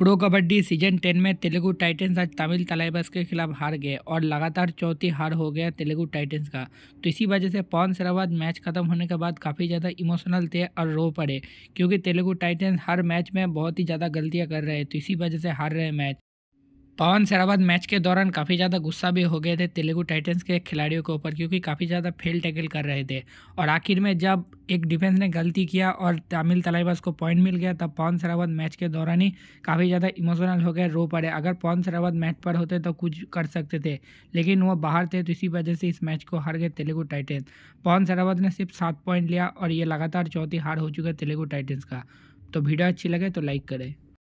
Pro kabaddi season ten में Telugu Titans आज तमिल तलाइबस के खिलाफ हार गए और लगातार चौथी हार हो गया तेलुगु टाइटंस का। तो इसी वजह से पवन सराबाद मैच खत्म होने के बाद काफ़ी ज़्यादा इमोशनल थे और रो पड़े, क्योंकि तेलुगु टाइटंस हर मैच में बहुत ही ज़्यादा गलतियाँ कर रहे तो इसी वजह से हार रहे मैच। पवन सरावत मैच के दौरान काफ़ी ज़्यादा गुस्सा भी हो गए थे तेलुगु टाइटंस के खिलाड़ियों के ऊपर, क्योंकि काफ़ी ज़्यादा फेल टैकल कर रहे थे। और आखिर में जब एक डिफेंस ने गलती किया और तमिल तलाईबाज को पॉइंट मिल गया, तब पवन सरावत मैच के दौरान ही काफ़ी ज़्यादा इमोशनल हो गए, रो पड़े। अगर पवन सरावत मैच पर होते तो कुछ कर सकते थे, लेकिन वो बाहर थे तो इसी वजह से इस मैच को हार गए तेलुगु टाइटन्स पवन सरावत ने सिर्फ़ सात पॉइंट लिया और ये लगातार चौथी हार हो चुका है तेलुगु टाइटन्स का। तो वीडियो अच्छी लगे तो लाइक करें।